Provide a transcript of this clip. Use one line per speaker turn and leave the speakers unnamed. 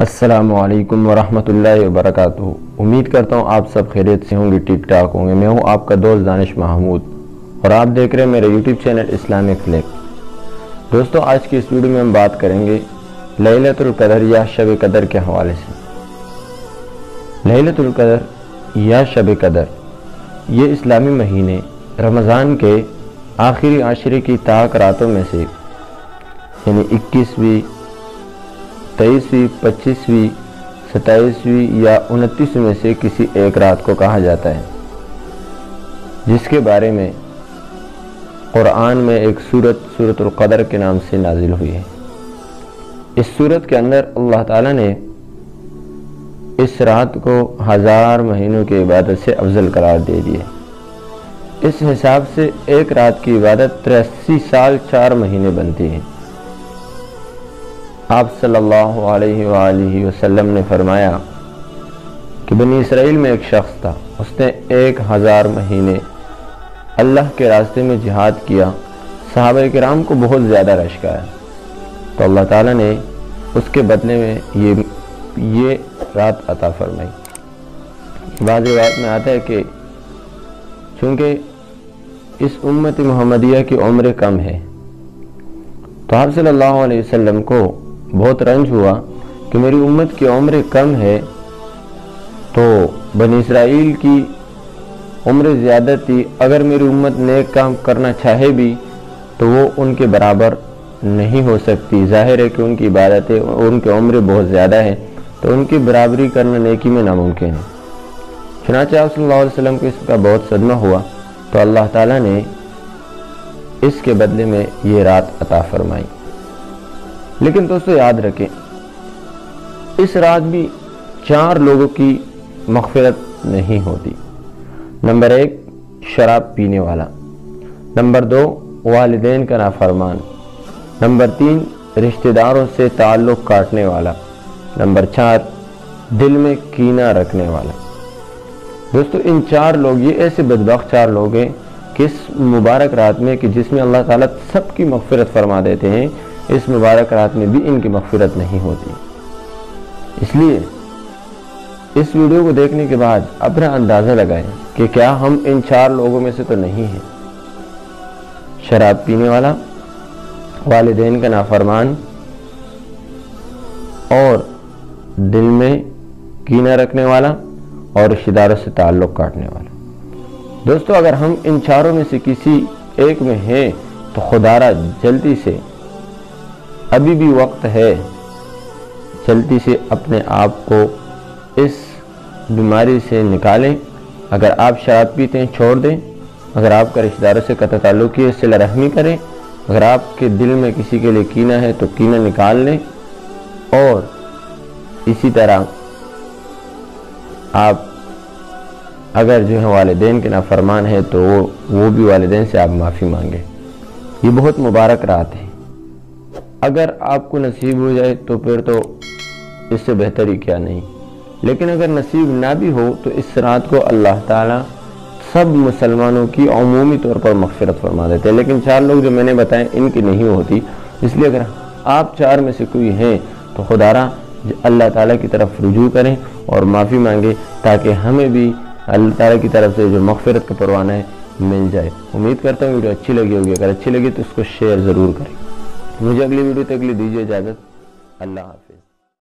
असलकम वरहमल वबरक उम्मीद करता हूँ आप सब खैरियत से होंगे ठीक ठाक होंगे। मैं हूँ आपका दोस्त दानिश महमूद और आप देख रहे हैं मेरे यूट्यूब चैनल इस्लामिक फ्लैग दोस्तों, आज की इस वीडियो में हम बात करेंगे लैलतुल्कदर या शब कदर के हवाले से। लैलतुल्कदर या शब कदर ये इस्लामी महीने रमज़ान के आखिरी आशरे की ताक रातों में से, यानी इक्कीसवीं तेईसवीं पच्चीसवीं सताईसवीं या उनतीसवीं में से किसी एक रात को कहा जाता है, जिसके बारे में कुरान में एक सूरत सूरत कदर के नाम से नाजिल हुई है। इस सूरत के अंदर अल्लाह ताला ने इस रात को हज़ार महीनों की इबादत से अफजल करार दे दिए इस हिसाब से एक रात की इबादत तिरासी साल चार महीने बनती है। आप सल्लल्लाहु अलैहि वसल्लम ने फरमाया कि बनी इसराइल में एक शख्स था। उसने एक हज़ार महीने अल्लाह के रास्ते में जिहाद किया। साहब कराम को बहुत ज़्यादा रश है तो अल्लाह ताला ने उसके बदले में ये ये रात अता फरमाई। बाज़ रात में आता है कि चूँकि इस उम्मत मोहम्मदिया की उम्र कम है तो आप सल्लल्लाहु अलैहि वसल्लम को बहुत रंज हुआ कि मेरी उम्मत की उम्र कम है तो बन इसराइल की उम्र ज़्यादा थी। अगर मेरी उम्मत नेक काम करना चाहे भी तो वो उनके बराबर नहीं हो सकती। ज़ाहिर है कि उनकी इबादत, उनकी उम्र बहुत ज़्यादा है तो उनकी बराबरी करना नेकी में नामुमकिन है। चुनाचा वसल्लम को इसका बहुत सदमा हुआ तो अल्लाह ताला ने इसके बदले में ये रात अता फरमाई। लेकिन दोस्तों याद रखें, इस रात भी चार लोगों की मगफरत नहीं होती। नंबर एक, शराब पीने वाला। नंबर दो, वालदेन का नाफरमान। नंबर तीन, रिश्तेदारों से ताल्लुक़ काटने वाला। नंबर चार, दिल में कीना रखने वाला। दोस्तों, इन चार लोग, ये ऐसे बदबक चार लोग हैं किस मुबारक रात में कि जिसमें अल्लाह ताला सबकी मगफरत फरमा देते हैं इस मुबारक रात में भी इनकी मगफरत नहीं होती। इसलिए, इस वीडियो को देखने के बाद अपना अंदाज़ा लगाएँ कि क्या हम इन चार लोगों में से तो नहीं हैं। शराब पीने वाला, वालदेन का नाफरमान, और दिल में कीना रखने वाला, और रिश्तेदारों से ताल्लुक़ काटने वाला। दोस्तों, अगर हम इन चारों में से किसी एक में हैं तो खुदारा जल्दी से अभी भी वक्त है जल्दी से अपने आप को इस बीमारी से निकालें। अगर आप शराब पीते हैं, छोड़ दें। अगर आपका रिश्तेदारों से कत ताल्लुक है सिला रहमी करें। अगर आपके दिल में किसी के लिए कीना है तो कीना निकाल लें। और इसी तरह आप अगर जो है वालदेन के नाफरमान है तो वो वो भी वालदेन से आप माफ़ी मांगें। ये बहुत मुबारक रात है। अगर आपको नसीब हो जाए तो फिर तो इससे बेहतर ही क्या नहीं। लेकिन अगर नसीब ना भी हो तो इस रात को अल्लाह ताला सब मुसलमानों की अमूमी तौर पर मगफरत फरमा देते हैं। लेकिन चार लोग जो मैंने बताए, इनकी नहीं होती। इसलिए अगर आप चार में से कोई हैं तो खुदारा, अल्लाह ताला की तरफ़ रुजू करें और माफ़ी मांगें ताकि हमें भी अल्लाह ताला की तरफ़ से जो मगफरत का परवाना है मिल जाए। उम्मीद करता हूँ वीडियो अच्छी लगी होगी। अगर अच्छी लगी तो उसको शेयर ज़रूर करें। मुझे अगली वीडियो तक लिए दीजिए इजाज़त। अल्लाह हाफिज़।